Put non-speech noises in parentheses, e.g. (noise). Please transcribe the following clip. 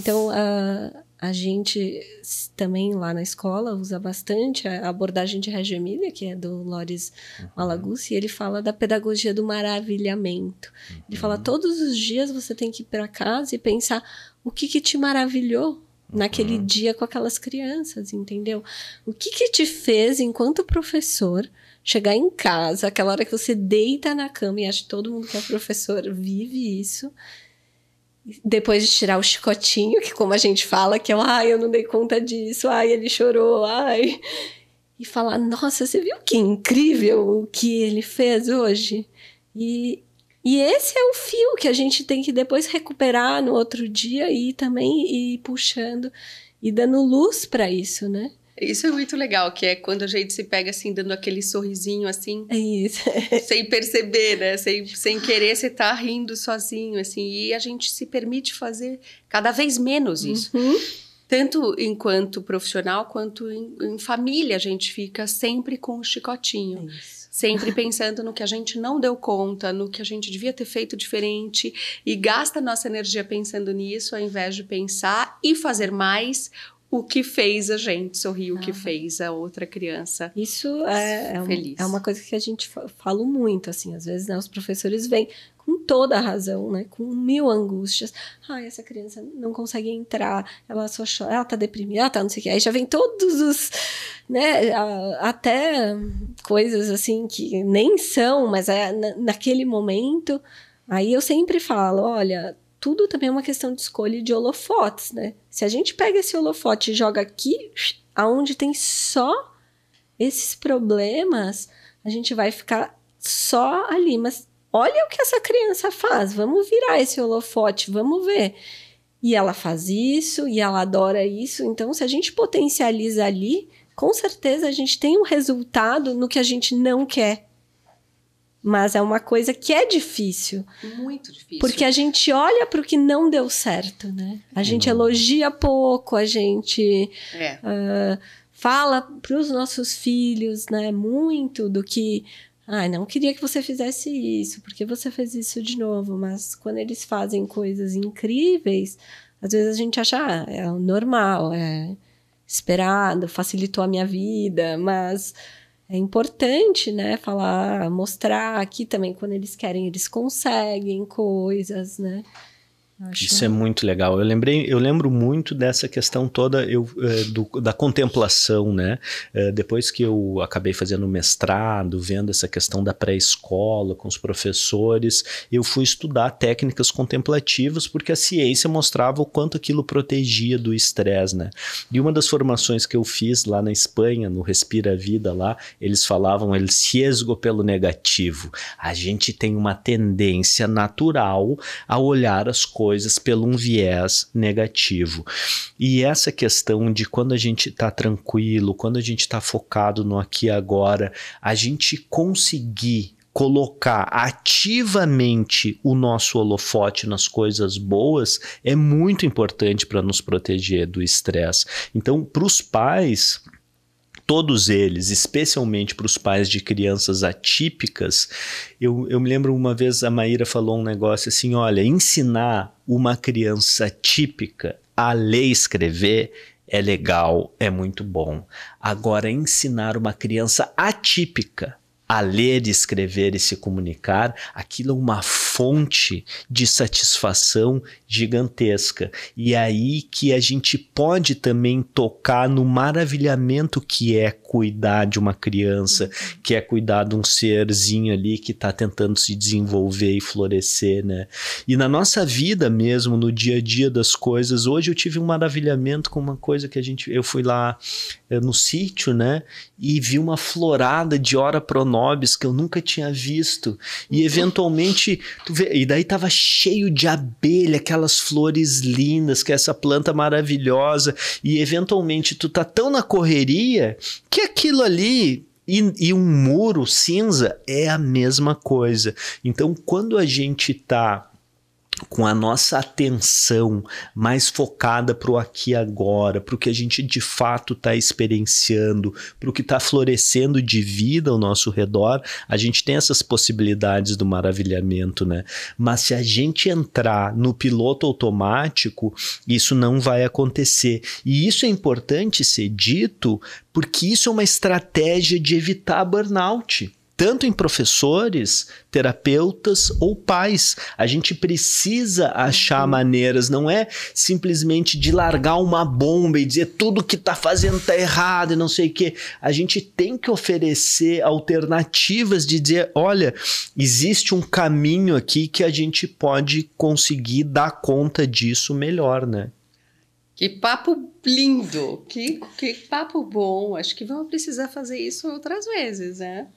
Então, a, a gente também lá na escola usa bastante a abordagem de Reggio Emília, que é do Loris uhum. E ele fala da pedagogia do maravilhamento. Uhum. Ele fala, todos os dias você tem que ir para casa e pensar o que, que te maravilhou naquele uhum. dia com aquelas crianças, entendeu? O que que te fez, enquanto professor, chegar em casa, aquela hora que você deita na cama, e acho que todo mundo que é professor vive isso, depois de tirar o chicotinho, que como a gente fala, que é, ai, eu não dei conta disso, ai, ele chorou, ai... E falar, nossa, você viu que incrível o que ele fez hoje? E, e esse é o fio que a gente tem que depois recuperar no outro dia e também ir puxando e dando luz para isso, né? Isso é muito legal, que é quando a gente se pega assim, dando aquele sorrisinho assim. É isso. (laughs) sem perceber, né? Sem, sem querer, você tá rindo sozinho, assim. E a gente se permite fazer cada vez menos isso. Uhum. Tanto enquanto profissional, quanto em, em, família, a gente fica sempre com o chicotinho. É isso sempre pensando no que a gente não deu conta, no que a gente devia ter feito diferente e gasta nossa energia pensando nisso ao invés de pensar e fazer mais o que fez a gente sorrir, o que fez a outra criança. Isso é, é, feliz. é uma coisa que a gente fala muito, assim, às vezes né, os professores vêm com toda a razão, né, com mil angústias. Ai, essa criança não consegue entrar, ela só chora, ela tá deprimida, ela tá não sei o que. Aí já vem todos os, né, até coisas assim que nem são, mas é naquele momento. Aí eu sempre falo, olha, tudo também é uma questão de escolha de holofotes, né? Se a gente pega esse holofote e joga aqui, aonde tem só esses problemas, a gente vai ficar só ali. Mas olha o que essa criança faz, vamos virar esse holofote, vamos ver. E ela faz isso, e ela adora isso. Então, se a gente potencializa ali, com certeza a gente tem um resultado no que a gente não quer. Mas é uma coisa que é difícil. Muito difícil. Porque a gente olha para o que não deu certo, né? A gente uhum. elogia pouco, a gente é. uh, fala para os nossos filhos, né? Muito do que. Ah, não queria que você fizesse isso, porque você fez isso de novo. Mas quando eles fazem coisas incríveis, às vezes a gente acha, ah, é normal, é esperado, facilitou a minha vida, mas é importante, né, falar, mostrar aqui também quando eles querem, eles conseguem coisas, né? Acho... Isso é muito legal. Eu lembrei, eu lembro muito dessa questão toda eu, é, do, da contemplação, né? É, depois que eu acabei fazendo mestrado, vendo essa questão da pré-escola com os professores, eu fui estudar técnicas contemplativas porque a ciência mostrava o quanto aquilo protegia do estresse, né? E uma das formações que eu fiz lá na Espanha, no Respira Vida lá, eles falavam el ciesgo pelo negativo. A gente tem uma tendência natural a olhar as coisas coisas pelo um viés negativo. E essa questão de quando a gente está tranquilo, quando a gente está focado no aqui e agora, a gente conseguir colocar ativamente o nosso holofote nas coisas boas é muito importante para nos proteger do estresse. Então, para os pais, todos eles, especialmente para os pais de crianças atípicas, eu, eu me lembro uma vez a Maíra falou um negócio assim: olha, ensinar uma criança típica a ler e escrever é legal, é muito bom. Agora, ensinar uma criança atípica a ler, escrever e se comunicar, aquilo é uma fonte de satisfação gigantesca. E é aí que a gente pode também tocar no maravilhamento que é cuidar de uma criança, uhum. que é cuidar de um serzinho ali que está tentando se desenvolver e florescer, né? E na nossa vida mesmo, no dia a dia das coisas, hoje eu tive um maravilhamento com uma coisa que a gente, eu fui lá eh, no sítio, né? E vi uma florada de ora pronobis que eu nunca tinha visto. E uhum. eventualmente, e daí tava cheio de abelha, aquelas flores lindas, que é essa planta maravilhosa. E eventualmente tu tá tão na correria que aquilo ali e, e, um muro cinza é a mesma coisa. Então, quando a gente está com a nossa atenção mais focada para o aqui e agora, para o que a gente de fato está experienciando, para o que está florescendo de vida ao nosso redor, a gente tem essas possibilidades do maravilhamento, né? Mas se a gente entrar no piloto automático, isso não vai acontecer. E isso é importante ser dito porque isso é uma estratégia de evitar burnout tanto em professores, terapeutas ou pais. A gente precisa achar uhum. maneiras, não é simplesmente de largar uma bomba e dizer tudo que está fazendo está errado e não sei o quê. A gente tem que oferecer alternativas de dizer, olha, existe um caminho aqui que a gente pode conseguir dar conta disso melhor, né? Que papo lindo, que, que papo bom. Acho que vamos precisar fazer isso outras vezes, né?